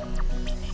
Yeah.